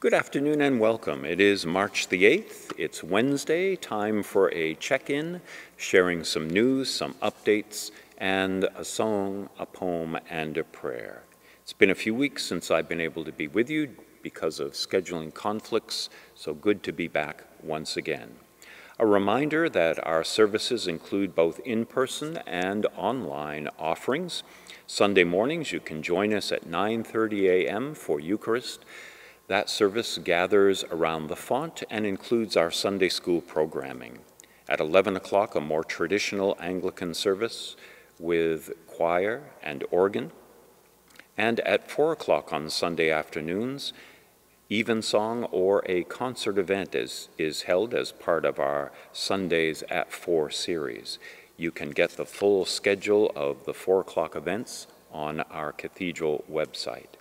Good afternoon and welcome. It is March the 8th. It's Wednesday, time for a check in, sharing some news, some updates, and a song, a poem, and a prayer. It's been a few weeks since I've been able to be with you because of scheduling conflicts, so good to be back once again. A reminder that our services include both in person and online offerings. Sunday mornings, you can join us at 9:30 a.m. for Eucharist. That service gathers around the font and includes our Sunday school programming. At 11 o'clock, a more traditional Anglican service with choir and organ. And at 4 o'clock on Sunday afternoons, evensong or a concert event is, is held as part of our Sundays at 4 series. You can get the full schedule of the 4 o'clock events on our cathedral website.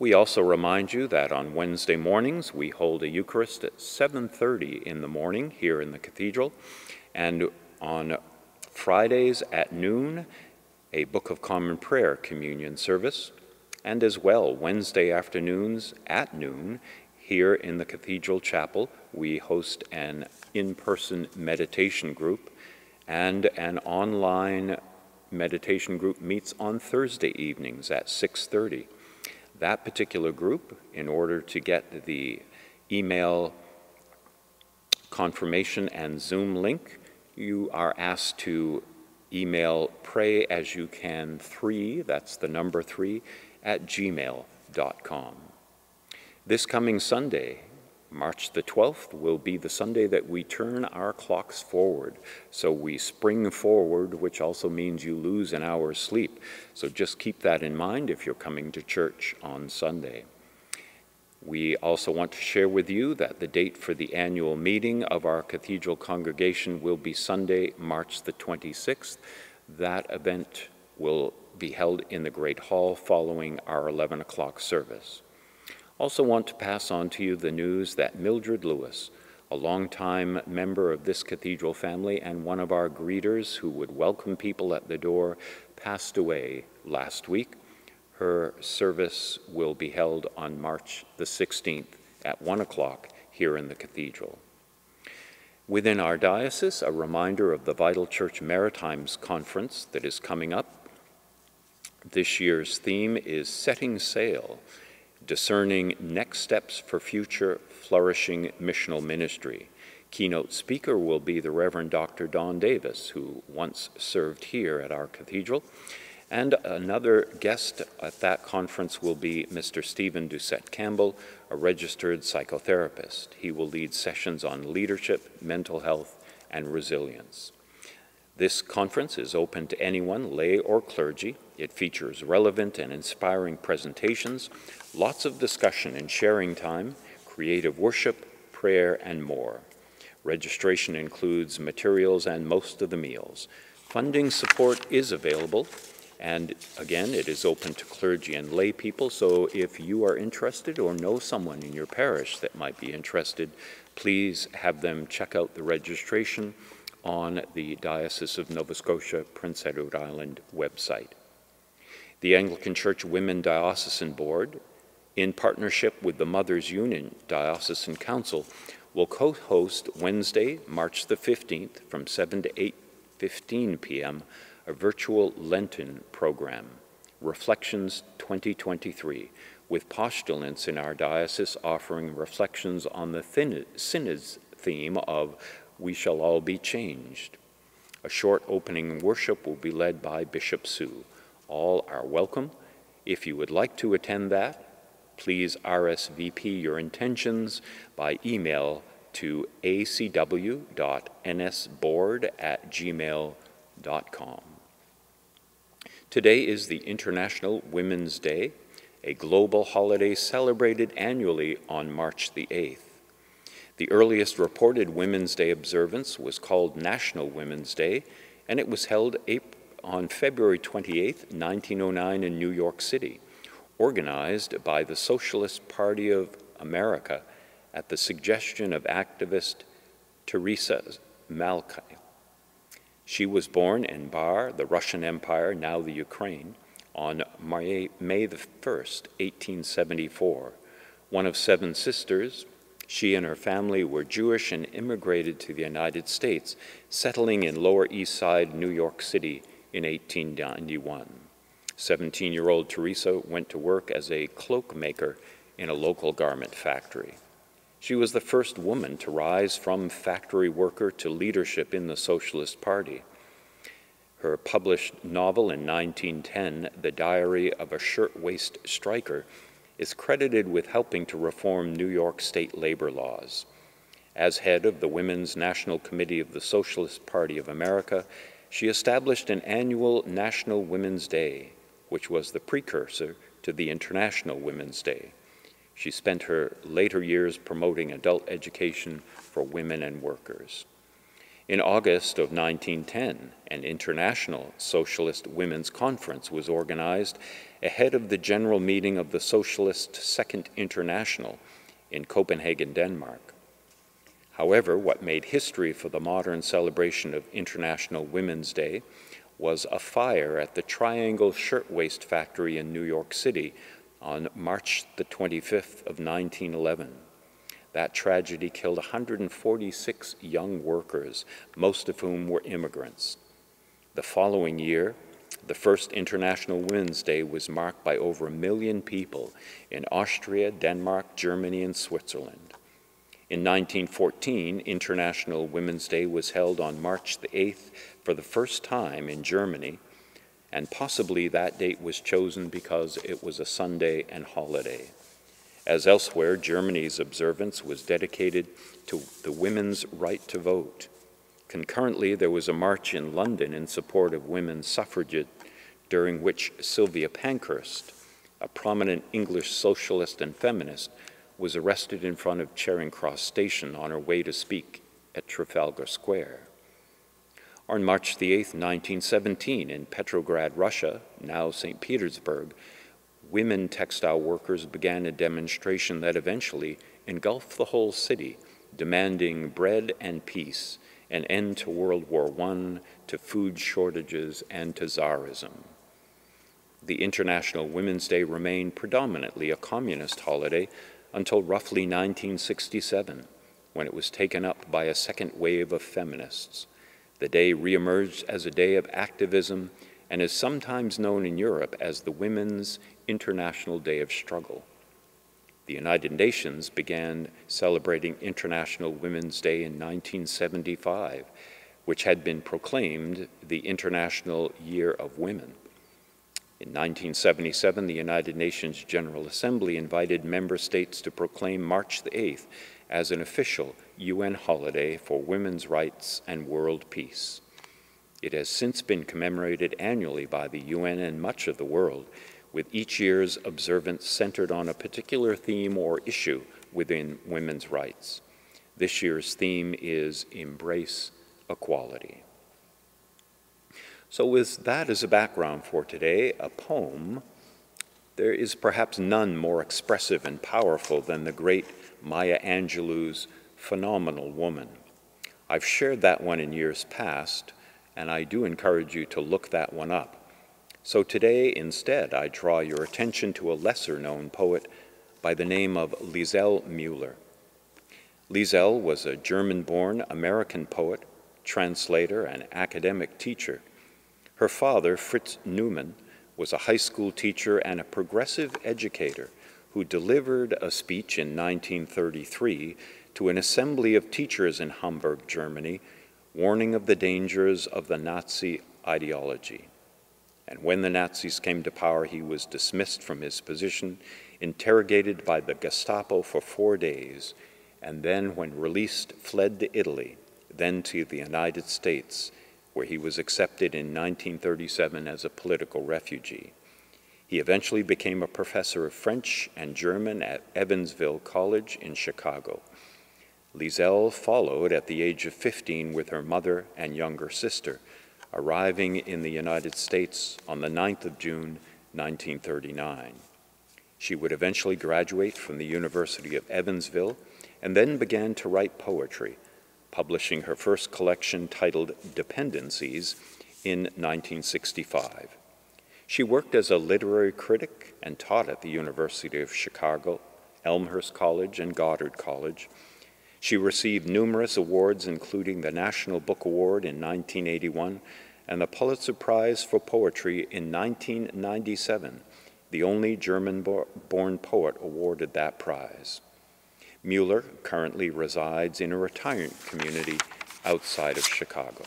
We also remind you that on Wednesday mornings we hold a Eucharist at 7:30 in the morning here in the cathedral, and on Fridays at noon a Book of Common Prayer communion service, and as well Wednesday afternoons at noon here in the cathedral chapel we host an in-person meditation group and an online meditation group meets on Thursday evenings at 6:30 that particular group in order to get the email confirmation and Zoom link. You are asked to email pray as you can three, that's the number three, at gmail.com. This coming Sunday, March the 12th will be the Sunday that we turn our clocks forward. So we spring forward, which also means you lose an hour's sleep. So just keep that in mind if you're coming to church on Sunday. We also want to share with you that the date for the annual meeting of our cathedral congregation will be Sunday, March the 26th. That event will be held in the Great Hall following our 11 o'clock service. Also want to pass on to you the news that Mildred Lewis, a longtime member of this cathedral family and one of our greeters who would welcome people at the door, passed away last week. Her service will be held on March the 16th at 1 o'clock here in the cathedral. Within our diocese, a reminder of the Vital Church Maritimes Conference that is coming up. This year's theme is Setting Sail discerning next steps for future flourishing missional ministry. Keynote speaker will be the Reverend Dr. Don Davis, who once served here at our cathedral. And another guest at that conference will be Mr. Stephen Doucette Campbell, a registered psychotherapist. He will lead sessions on leadership, mental health, and resilience. This conference is open to anyone, lay or clergy. It features relevant and inspiring presentations, lots of discussion and sharing time, creative worship, prayer, and more. Registration includes materials and most of the meals. Funding support is available, and again, it is open to clergy and lay people, so if you are interested or know someone in your parish that might be interested, please have them check out the registration on the Diocese of Nova Scotia, Prince Edward Island website. The Anglican Church Women Diocesan Board, in partnership with the Mothers Union Diocesan Council, will co-host Wednesday, March the 15th from 7 to 8:15 p.m. a virtual Lenten program, Reflections 2023, with postulants in our diocese offering reflections on the Synod's theme of we shall all be changed. A short opening worship will be led by Bishop Sue. All are welcome. If you would like to attend that, please RSVP your intentions by email to acw.nsboard at gmail.com. Today is the International Women's Day, a global holiday celebrated annually on March the 8th. The earliest reported Women's Day observance was called National Women's Day, and it was held on February 28, 1909 in New York City, organized by the Socialist Party of America at the suggestion of activist Teresa Malkiel. She was born in Bar, the Russian Empire, now the Ukraine, on May, May the 1st, 1874 One of seven sisters, she and her family were Jewish and immigrated to the United States, settling in Lower East Side, New York City in 1891. 17 year old Teresa went to work as a cloak maker in a local garment factory. She was the first woman to rise from factory worker to leadership in the Socialist Party. Her published novel in 1910, The Diary of a Shirtwaist Striker, is credited with helping to reform New York state labor laws. As head of the Women's National Committee of the Socialist Party of America, she established an annual National Women's Day, which was the precursor to the International Women's Day. She spent her later years promoting adult education for women and workers. In August of 1910, an international socialist women's conference was organized ahead of the general meeting of the Socialist Second International in Copenhagen, Denmark. However, what made history for the modern celebration of International Women's Day was a fire at the Triangle Shirtwaist Factory in New York City on March the 25th of 1911. That tragedy killed 146 young workers, most of whom were immigrants. The following year, the first International Women's Day was marked by over a million people in Austria, Denmark, Germany, and Switzerland. In 1914, International Women's Day was held on March the 8th for the first time in Germany, and possibly that date was chosen because it was a Sunday and holiday. As elsewhere, Germany's observance was dedicated to the women's right to vote. Concurrently, there was a march in London in support of women's suffrage, during which Sylvia Pankhurst, a prominent English socialist and feminist, was arrested in front of Charing Cross Station on her way to speak at Trafalgar Square. On March the 8th, 1917, in Petrograd, Russia, now St. Petersburg, women textile workers began a demonstration that eventually engulfed the whole city, demanding bread and peace an end to World War I, to food shortages, and to czarism. The International Women's Day remained predominantly a communist holiday until roughly 1967, when it was taken up by a second wave of feminists. The day reemerged as a day of activism and is sometimes known in Europe as the Women's International Day of Struggle. The United Nations began celebrating International Women's Day in 1975, which had been proclaimed the International Year of Women. In 1977, the United Nations General Assembly invited member states to proclaim March the 8th as an official UN holiday for women's rights and world peace. It has since been commemorated annually by the UN and much of the world, with each year's observance centered on a particular theme or issue within women's rights. This year's theme is Embrace Equality. So, with that as a background for today, a poem, there is perhaps none more expressive and powerful than the great Maya Angelou's Phenomenal Woman. I've shared that one in years past, and I do encourage you to look that one up. So today, instead, I draw your attention to a lesser known poet by the name of Lisel Mueller. Lisel was a German born American poet, translator, and academic teacher. Her father, Fritz Neumann, was a high school teacher and a progressive educator who delivered a speech in 1933 to an assembly of teachers in Hamburg, Germany, warning of the dangers of the Nazi ideology. And when the Nazis came to power, he was dismissed from his position, interrogated by the Gestapo for four days, and then, when released, fled to Italy, then to the United States, where he was accepted in 1937 as a political refugee. He eventually became a professor of French and German at Evansville College in Chicago. Lisel followed at the age of 15 with her mother and younger sister arriving in the United States on the 9th of June, 1939. She would eventually graduate from the University of Evansville and then began to write poetry, publishing her first collection titled Dependencies in 1965. She worked as a literary critic and taught at the University of Chicago Elmhurst College, and Goddard College. She received numerous awards, including the National Book Award in 1981 and the Pulitzer Prize for Poetry in 1997, the only German born poet awarded that prize. Mueller currently resides in a retirement community outside of Chicago.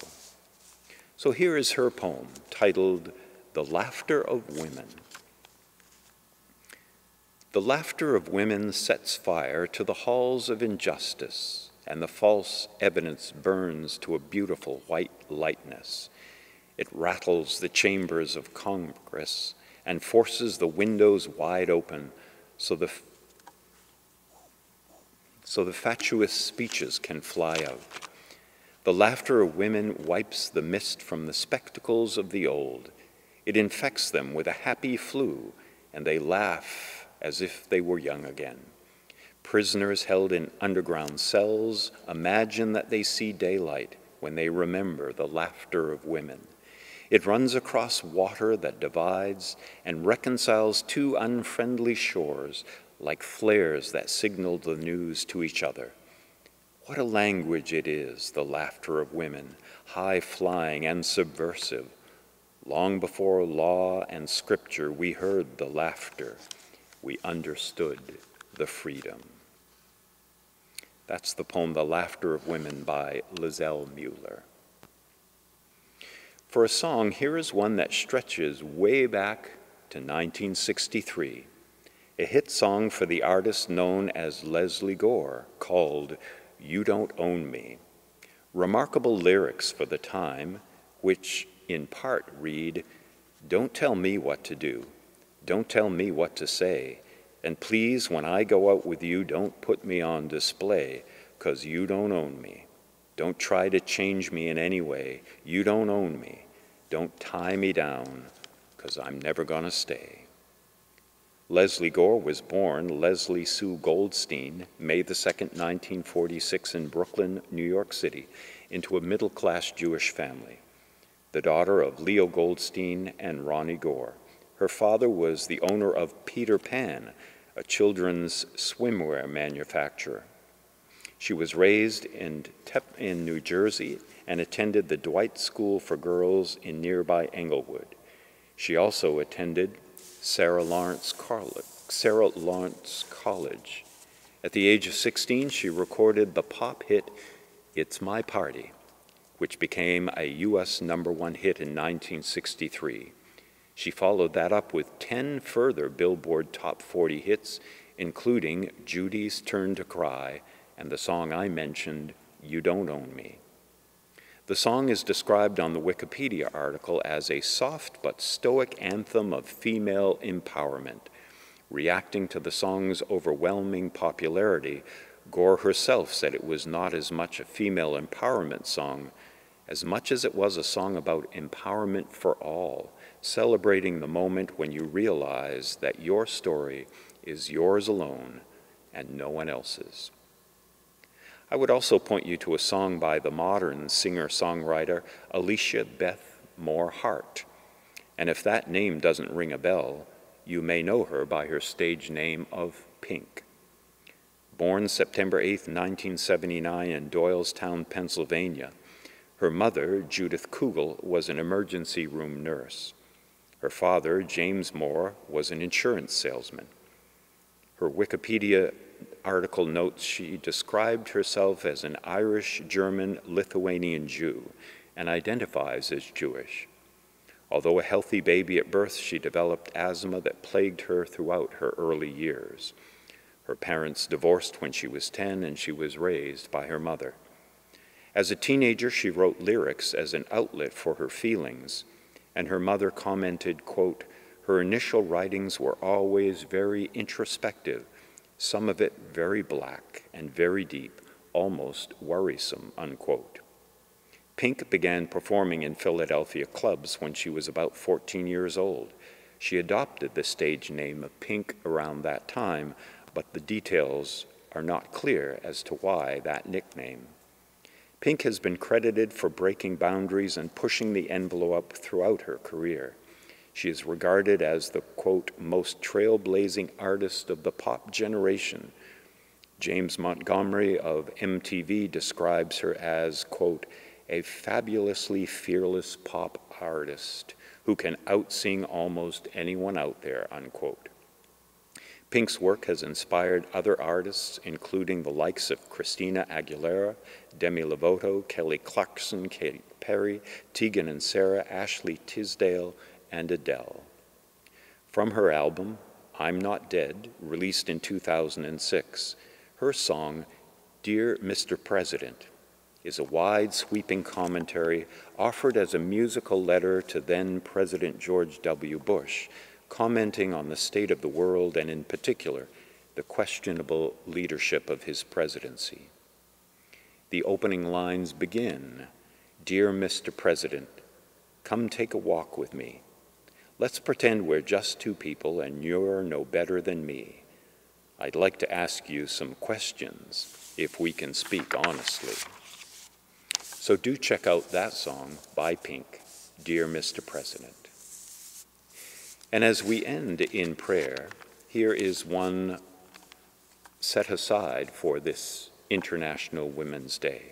So here is her poem titled The Laughter of Women. The laughter of women sets fire to the halls of injustice, and the false evidence burns to a beautiful white lightness. It rattles the chambers of Congress and forces the windows wide open so the, so the fatuous speeches can fly out. The laughter of women wipes the mist from the spectacles of the old. It infects them with a happy flu, and they laugh as if they were young again. Prisoners held in underground cells imagine that they see daylight when they remember the laughter of women. It runs across water that divides and reconciles two unfriendly shores like flares that signal the news to each other. What a language it is, the laughter of women, high flying and subversive. Long before law and scripture, we heard the laughter. We understood the freedom. That's the poem, The Laughter of Women by Lisel Mueller. For a song, here is one that stretches way back to 1963, a hit song for the artist known as Lesley Gore called You Don't Own Me. Remarkable lyrics for the time, which in part read Don't tell me what to do, don't tell me what to say, and please, when I go out with you, don't put me on display, because you don't own me. Don't try to change me in any way. You don't own me. Don't tie me down, because I'm never to stay. Lesley Gore was born Leslie Sue Goldstein, May 2, 1946, in Brooklyn, New York City, into a middle class Jewish family. The daughter of Leo Goldstein and Ronnie Gore. Her father was the owner of Peter Pan, a children's swimwear manufacturer. She was raised in, Tep- in New Jersey and attended the Dwight School for Girls in nearby Englewood. She also attended Sarah Lawrence, Sarah Lawrence College. At the age of 16, she recorded the pop hit It's My Party, which became a U.S. number one hit in 1963. She followed that up with 10 further Billboard Top 40 hits, including Judy's Turn to Cry and the song I mentioned, You Don't Own Me. The song is described on the Wikipedia article as a soft but stoic anthem of female empowerment. Reacting to the song's overwhelming popularity, Gore herself said it was not as much a female empowerment song as much as it was a song about empowerment for all, celebrating the moment when you realize that your story is yours alone and no one else's. I would also point you to a song by the modern singer songwriter Alicia Beth Moore Hart. And if that name doesn't ring a bell, you may know her by her stage name of Pink. Born September 8, 1979, in Doylestown, Pennsylvania, her mother, Judith Kugel, was an emergency room nurse. Her father, James Moore, was an insurance salesman. Her Wikipedia article notes she described herself as an Irish, German, Lithuanian Jew and identifies as Jewish. Although a healthy baby at birth, she developed asthma that plagued her throughout her early years. Her parents divorced when she was 10 and she was raised by her mother. As a teenager, she wrote lyrics as an outlet for her feelings, and her mother commented, quote, her initial writings were always very introspective some of it very black and very deep, almost worrisome, unquote. Pink began performing in Philadelphia clubs when she was about 14 years old. She adopted the stage name of Pink around that time, but the details are not clear as to why that nickname. Pink has been credited for breaking boundaries and pushing the envelope throughout her career. She is regarded as the, quote, most trailblazing artist of the pop generation. James Montgomery of MTV describes her as, quote, a fabulously fearless pop artist who can outsing almost anyone out there, unquote. Pink's work has inspired other artists, including the likes of Christina Aguilera, Demi Lovato, Kelly Clarkson, Katy Perry, Tegan and Sara, Ashley Tisdale, and Adele. From her album, I'm Not Dead, released in 2006, her song, Dear Mr. President, is a wide sweeping commentary offered as a musical letter to then President George W. Bush, commenting on the state of the world and, in particular, the questionable leadership of his presidency. The opening lines begin Dear Mr. President, come take a walk with me. Let's pretend we're just two people and you're no better than me. I'd like to ask you some questions if we can speak honestly. So do check out that song by Pink, Dear Mr. President. And as we end in prayer, here is one set aside for this International Women's Day.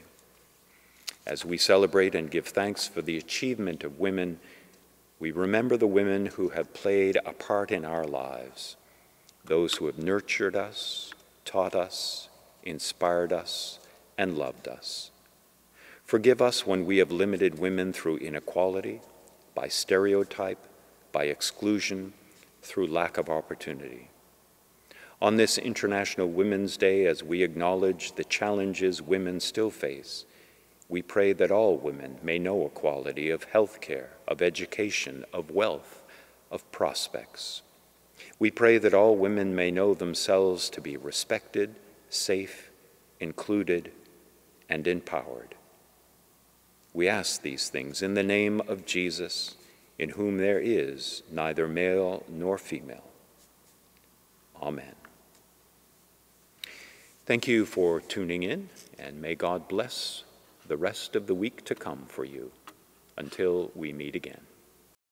As we celebrate and give thanks for the achievement of women, we remember the women who have played a part in our lives, those who have nurtured us, taught us, inspired us, and loved us. Forgive us when we have limited women through inequality, by stereotype, by exclusion, through lack of opportunity. On this International Women's Day, as we acknowledge the challenges women still face, we pray that all women may know equality of health care, of education, of wealth, of prospects. We pray that all women may know themselves to be respected, safe, included, and empowered. We ask these things in the name of Jesus, in whom there is neither male nor female. Amen. Thank you for tuning in, and may God bless the rest of the week to come for you until we meet again.